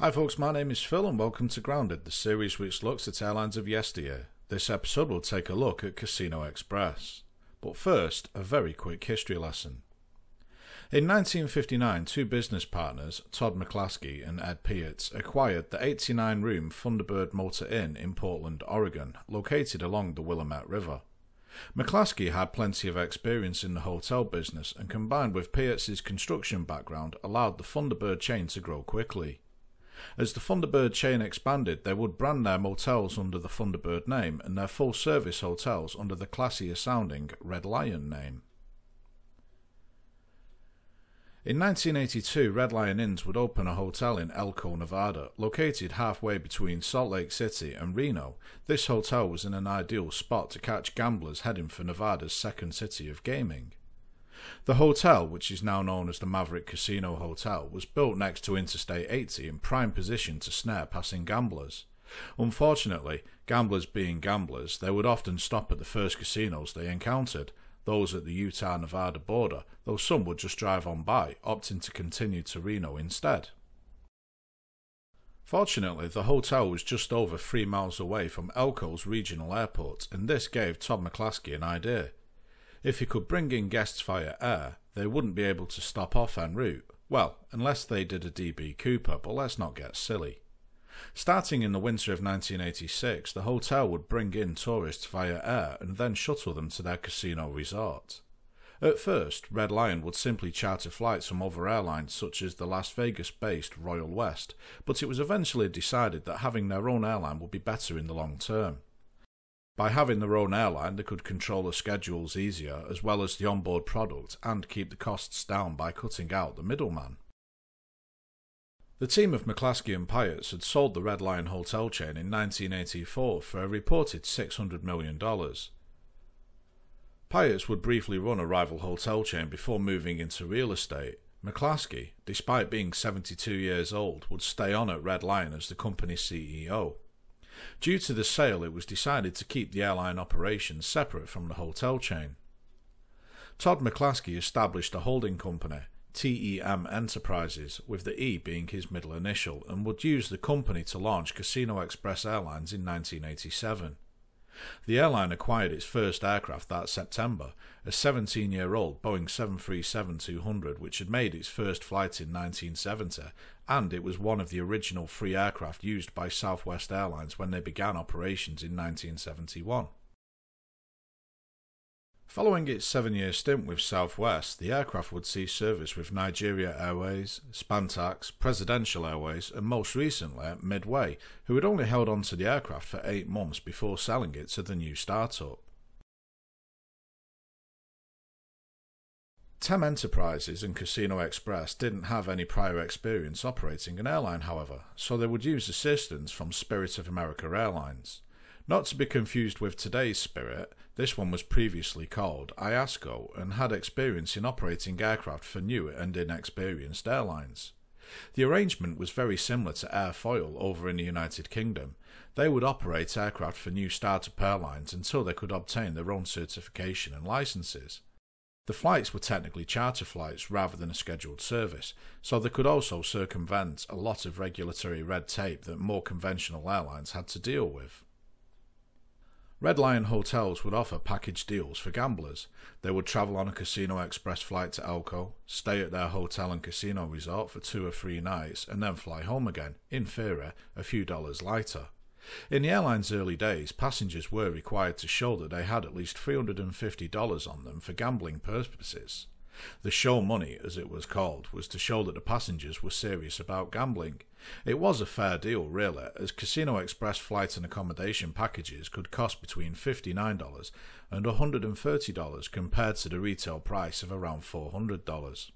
Hi folks, my name is Phil and welcome to Grounded, the series which looks at airlines of yesteryear. This episode will take a look at Casino Express. But first, a very quick history lesson. In 1959, two business partners, Todd McClaskey and Ed Pearts, acquired the 89 room Thunderbird Motor Inn in Portland, Oregon, located along the Willamette River. McClaskey had plenty of experience in the hotel business and combined with Pearts' construction background allowed the Thunderbird chain to grow quickly. As the Thunderbird chain expanded, they would brand their motels under the Thunderbird name and their full service hotels under the classier sounding Red Lion name. In 1982, Red Lion Inns would open a hotel in Elko, Nevada, located halfway between Salt Lake City and Reno. This hotel was in an ideal spot to catch gamblers heading for Nevada's second city of gaming. The hotel, which is now known as the Maverick Casino Hotel, was built next to Interstate 80 in prime position to snare passing gamblers. Unfortunately, gamblers being gamblers, they would often stop at the first casinos they encountered, those at the Utah Nevada border, though some would just drive on by, opting to continue to Reno instead. Fortunately, the hotel was just over three miles away from Elko's regional airport, and this gave Todd McClaskey an idea. If he could bring in guests via air, they wouldn't be able to stop off en route. Well, unless they did a DB Cooper, but let's not get silly. Starting in the winter of 1986, the hotel would bring in tourists via air and then shuttle them to their casino resort. At first, Red Lion would simply charter flights from other airlines such as the Las Vegas based Royal West, but it was eventually decided that having their own airline would be better in the long term. By having their own airline, they could control the schedules easier as well as the onboard product and keep the costs down by cutting out the middleman. The team of McClaskey and Pearts had sold the Red Lion hotel chain in 1984 for a reported $600 million. Pearts would briefly run a rival hotel chain before moving into real estate. McClaskey, despite being 72 years old, would stay on at Red Lion as the company's CEO. Due to the sale, it was decided to keep the airline operations separate from the hotel chain. Todd McClaskey established a holding company, TEM Enterprises, with the E being his middle initial, and would use the company to launch Casino Express Airlines in 1987. The airline acquired its first aircraft that September, a 17 year old Boeing 737 200, which had made its first flight in 1970, and it was one of the original three aircraft used by Southwest Airlines when they began operations in 1971. Following its seven year stint with Southwest, the aircraft would see service with Nigeria Airways, Spantax, Presidential Airways, and most recently Midway, who had only held on to the aircraft for eight months before selling it to the new startup. TEM Enterprises and Casino Express didn't have any prior experience operating an airline, however, so they would use assistance from Spirit of America Airlines. Not to be confused with today's Spirit, this one was previously called IASCO and had experience in operating aircraft for new and inexperienced airlines. The arrangement was very similar to Air Foyle over in the United Kingdom. They would operate aircraft for new startup airlines until they could obtain their own certification and licenses. The flights were technically charter flights rather than a scheduled service, so they could also circumvent a lot of regulatory red tape that more conventional airlines had to deal with. Red Lion hotels would offer package deals for gamblers. They would travel on a Casino Express flight to Elko, stay at their hotel and casino resort for two or three nights, and then fly home again, in theory, a few dollars lighter. In the airline's early days, passengers were required to show that they had at least $350 on them for gambling purposes. The show money, as it was called, was to show that the passengers were serious about gambling. It was a fair deal, really, as Casino Express flight and accommodation packages could cost between $59 and $130 compared to the retail price of around $400.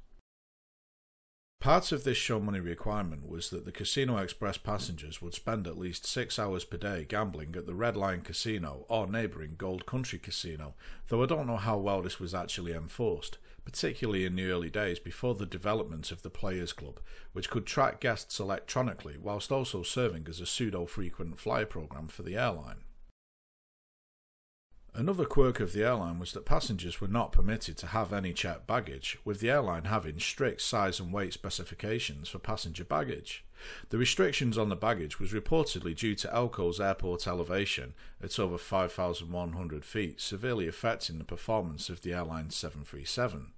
Part of this show money requirement was that the Casino Express passengers would spend at least six hours per day gambling at the Red Lion Casino or neighbouring Gold Country Casino, though I don't know how well this was actually enforced particularly in the early days before the development of the Players Club, which could track guests electronically whilst also serving as a pseudo frequent flyer program for the airline. Another quirk of the airline was that passengers were not permitted to have any checked baggage, with the airline having strict size and weight specifications for passenger baggage. The restrictions on the baggage was reportedly due to Elko's airport elevation at over 5,100 feet, severely affecting the performance of the airline's 737.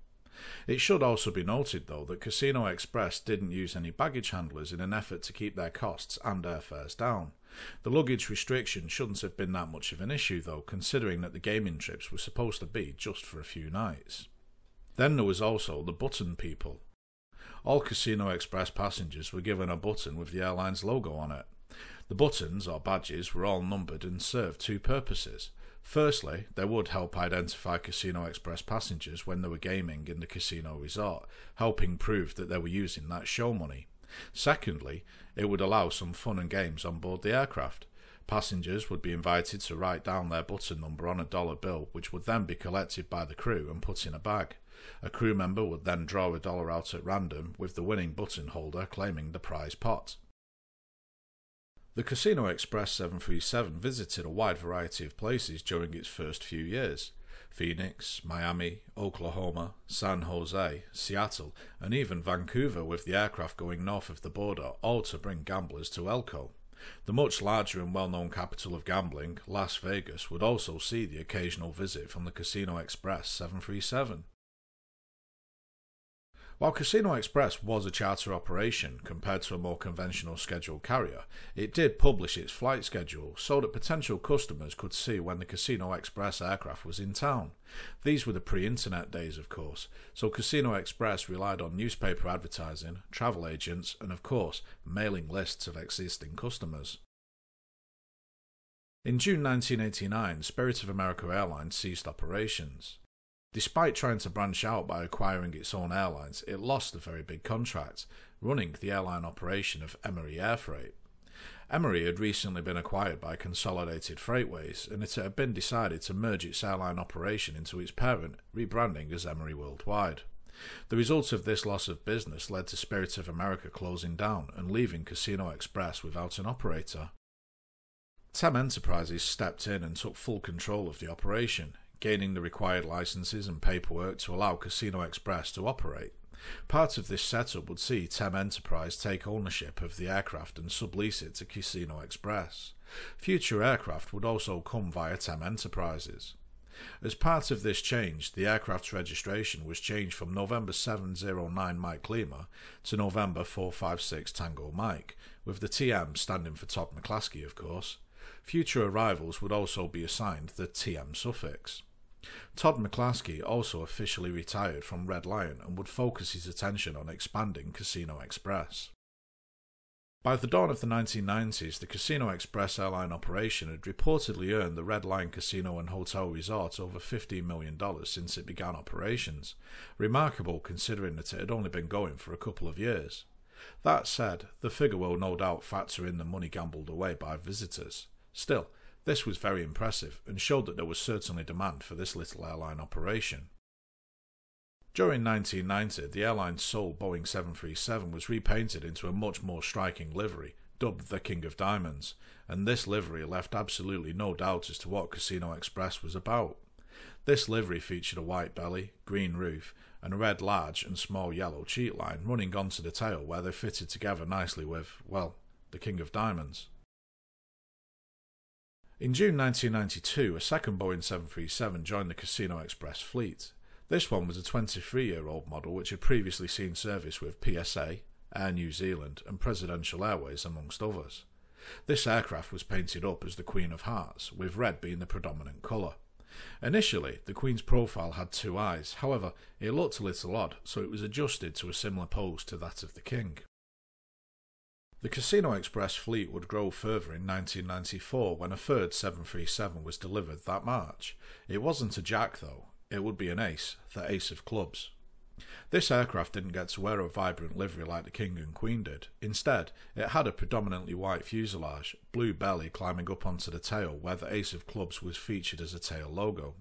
It should also be noted, though, that Casino Express didn't use any baggage handlers in an effort to keep their costs and airfares down. The luggage restriction shouldn't have been that much of an issue, though, considering that the gaming trips were supposed to be just for a few nights. Then there was also the button people. All Casino Express passengers were given a button with the airline's logo on it. The buttons, or badges, were all numbered and served two purposes. Firstly, they would help identify Casino Express passengers when they were gaming in the casino resort, helping prove that they were using that show money. Secondly, it would allow some fun and games on board the aircraft. Passengers would be invited to write down their button number on a dollar bill, which would then be collected by the crew and put in a bag. A crew member would then draw a dollar out at random, with the winning button holder claiming the prize pot. The Casino Express 737 visited a wide variety of places during its first few years. Phoenix, Miami, Oklahoma, San Jose, Seattle, and even Vancouver, with the aircraft going north of the border, all to bring gamblers to Elko. The much larger and well known capital of gambling, Las Vegas, would also see the occasional visit from the Casino Express 737. While Casino Express was a charter operation compared to a more conventional scheduled carrier, it did publish its flight schedule so that potential customers could see when the Casino Express aircraft was in town. These were the pre internet days, of course, so Casino Express relied on newspaper advertising, travel agents, and of course, mailing lists of existing customers. In June 1989, Spirit of America Airlines ceased operations. Despite trying to branch out by acquiring its own airlines, it lost a very big contract, running the airline operation of Emery Air Freight. Emery had recently been acquired by Consolidated Freightways, and it had been decided to merge its airline operation into its parent, rebranding as Emery Worldwide. The result of this loss of business led to Spirit of America closing down and leaving Casino Express without an operator. TEM Enterprises stepped in and took full control of the operation, gaining the required licenses and paperwork to allow Casino Express to operate. Part of this setup would see TEM Enterprise take ownership of the aircraft and sublease it to Casino Express. Future aircraft would also come via TEM Enterprises. As part of this change, the aircraft's registration was changed from November 709 Mike Lima to November 456 Tango Mike, with the TM standing for Todd McClaskey, of course. Future arrivals would also be assigned the TM suffix. Todd McClaskey also officially retired from Red Lion and would focus his attention on expanding Casino Express. By the dawn of the 1990s, the Casino Express airline operation had reportedly earned the Red Lion Casino and Hotel Resort over $15 million since it began operations, remarkable considering that it had only been going for a couple of years. That said, the figure will no doubt factor in the money gambled away by visitors. Still, this was very impressive and showed that there was certainly demand for this little airline operation. During 1990, the airline's sole Boeing 737 was repainted into a much more striking livery, dubbed the King of Diamonds, and this livery left absolutely no doubt as to what Casino Express was about. This livery featured a white belly, green roof, and a red large and small yellow cheat line running onto the tail where they fitted together nicely with, well, the King of Diamonds. In June 1992, a second Boeing 737 joined the Casino Express fleet. This one was a 23 year old model which had previously seen service with PSA, Air New Zealand, and Presidential Airways, amongst others. This aircraft was painted up as the Queen of Hearts, with red being the predominant colour. Initially, the Queen's profile had two eyes, however, it looked a little odd, so it was adjusted to a similar pose to that of the King. The Casino Express fleet would grow further in 1994 when a third 737 was delivered that March. It wasn't a Jack though, it would be an Ace, the Ace of Clubs. This aircraft didn't get to wear a vibrant livery like the King and Queen did. Instead, it had a predominantly white fuselage, blue belly climbing up onto the tail where the Ace of Clubs was featured as a tail logo.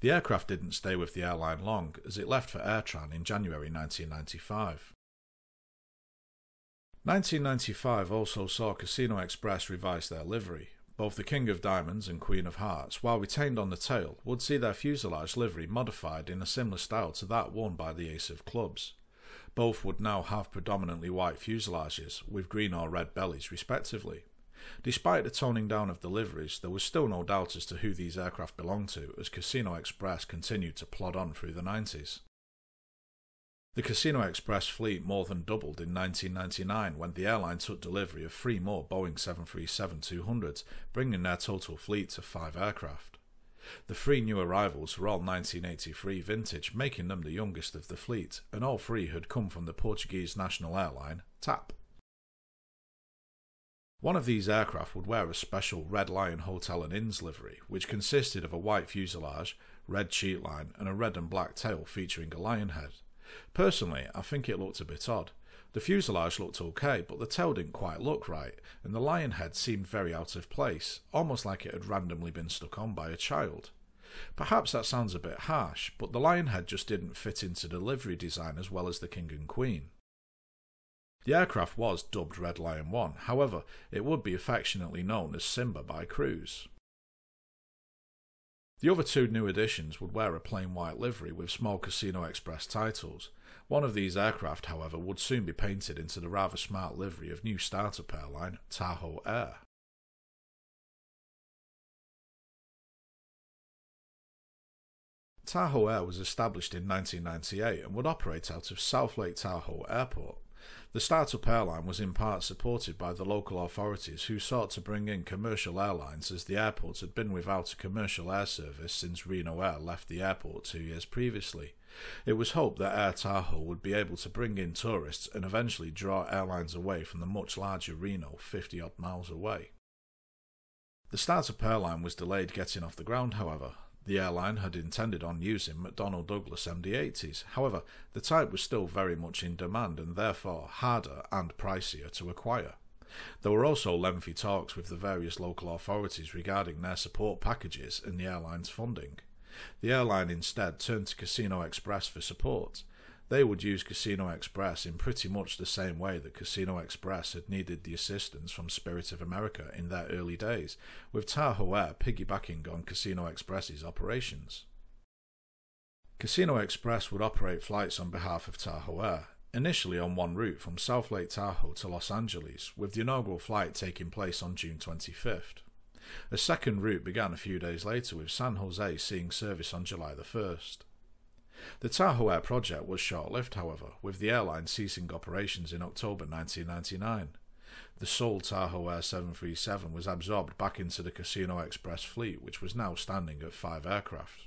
The aircraft didn't stay with the airline long, as it left for Airtran in January 1995. 1995 also saw Casino Express revise their livery. Both the King of Diamonds and Queen of Hearts, while retained on the tail, would see their fuselage livery modified in a similar style to that worn by the Ace of Clubs. Both would now have predominantly white fuselages, with green or red bellies respectively. Despite the toning down of the liveries, there was still no doubt as to who these aircraft belonged to as Casino Express continued to plod on through the 90s. The Casino Express fleet more than doubled in 1999 when the airline took delivery of three more Boeing 737-200s, bringing their total fleet to five aircraft. The three new arrivals were all 1983 vintage, making them the youngest of the fleet, and all three had come from the Portuguese national airline, TAP. One of these aircraft would wear a special Red Lion Hotel and Inns livery, which consisted of a white fuselage, red cheat line, and a red and black tail featuring a lion head. Personally, I think it looked a bit odd. The fuselage looked okay, but the tail didn't quite look right, and the lion head seemed very out of place, almost like it had randomly been stuck on by a child. Perhaps that sounds a bit harsh, but the lion head just didn't fit into the livery design as well as the king and queen. The aircraft was dubbed Red Lion 1, however, it would be affectionately known as Simba by crews. The other two new additions would wear a plain white livery with small Casino Express titles. One of these aircraft, however, would soon be painted into the rather smart livery of new startup airline Tahoe Air. Tahoe Air was established in 1998 and would operate out of South Lake Tahoe Airport. The startup airline was in part supported by the local authorities who sought to bring in commercial airlines as the airport had been without a commercial air service since Reno Air left the airport two years previously. It was hoped that Air Tahoe would be able to bring in tourists and eventually draw airlines away from the much larger Reno 50 odd miles away. The startup airline was delayed getting off the ground, however, the airline had intended on using McDonnell Douglas MD-80s, however, the type was still very much in demand and therefore harder and pricier to acquire. There were also lengthy talks with the various local authorities regarding their support packages and the airline's funding. The airline instead turned to Casino Express for support, they would use Casino Express in pretty much the same way that Casino Express had needed the assistance from Spirit of America in their early days, with Tahoe Air piggybacking on Casino Express's operations. Casino Express would operate flights on behalf of Tahoe Air, initially on one route from South Lake Tahoe to Los Angeles, with the inaugural flight taking place on June 25th. A second route began a few days later with San Jose seeing service on July the 1st. The Tahoe Air project was short-lived, however, with the airline ceasing operations in October 1999. The sole Tahoe Air 737 was absorbed back into the Casino Express fleet, which was now standing at five aircraft.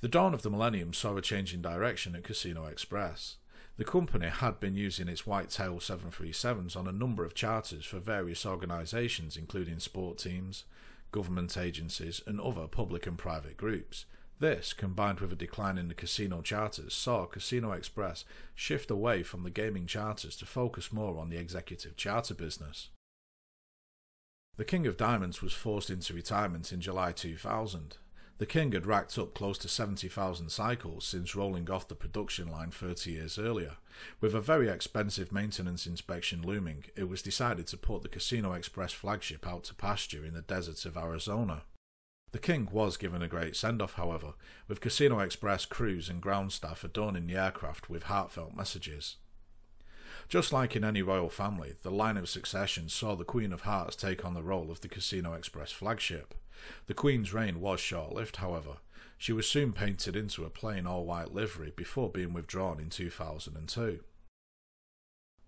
The dawn of the millennium saw a change in direction at Casino Express. The company had been using its white-tail 737s on a number of charters for various organisations including sport teams, government agencies and other public and private groups, this, combined with a decline in the casino charters, saw Casino Express shift away from the gaming charters to focus more on the executive charter business. The King of Diamonds was forced into retirement in July 2000. The King had racked up close to 70,000 cycles since rolling off the production line 30 years earlier. With a very expensive maintenance inspection looming, it was decided to put the Casino Express flagship out to pasture in the deserts of Arizona. The King was given a great send-off, however, with Casino Express crews and ground staff adorning the aircraft with heartfelt messages. Just like in any royal family, the line of succession saw the Queen of Hearts take on the role of the Casino Express flagship. The Queen's reign was short-lived, however. She was soon painted into a plain all-white livery before being withdrawn in 2002.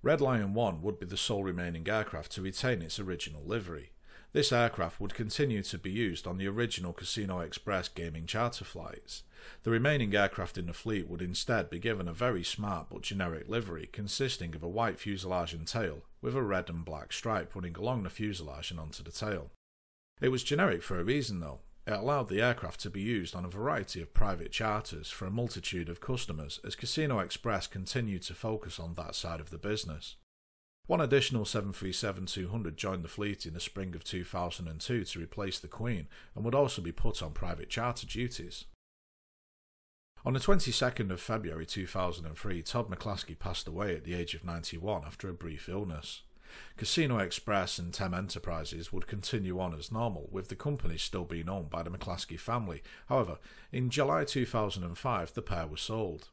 Red Lion 1 would be the sole remaining aircraft to retain its original livery. This aircraft would continue to be used on the original Casino Express gaming charter flights. The remaining aircraft in the fleet would instead be given a very smart but generic livery consisting of a white fuselage and tail, with a red and black stripe running along the fuselage and onto the tail. It was generic for a reason though. It allowed the aircraft to be used on a variety of private charters for a multitude of customers as Casino Express continued to focus on that side of the business. One additional 737-200 joined the fleet in the spring of 2002 to replace the Queen and would also be put on private charter duties. On the 22nd of February 2003, Todd McClaskey passed away at the age of 91 after a brief illness. Casino Express and TEM Enterprises would continue on as normal, with the company still being owned by the McClaskey family. However, in July 2005, the pair were sold.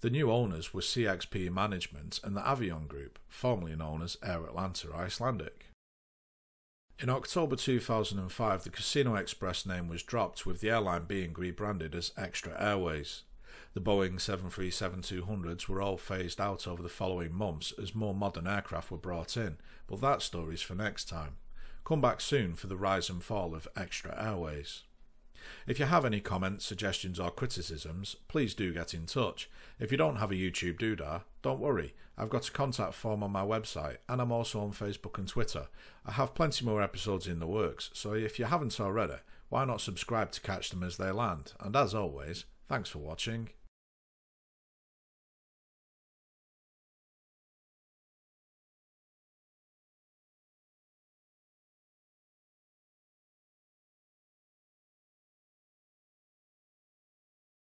The new owners were CXP Management and the Avion Group, formerly known as Air Atlanta Icelandic. In October 2005, the Casino Express name was dropped, with the airline being rebranded as Xtra Airways. The Boeing 737-200s were all phased out over the following months as more modern aircraft were brought in, but that story's for next time. Come back soon for the rise and fall of Xtra Airways. If you have any comments, suggestions, or criticisms, please do get in touch. If you don't have a YouTube doodah, don't worry, I've got a contact form on my website and I'm also on Facebook and Twitter. I have plenty more episodes in the works, so if you haven't already, why not subscribe to catch them as they land? And as always, thanks for watching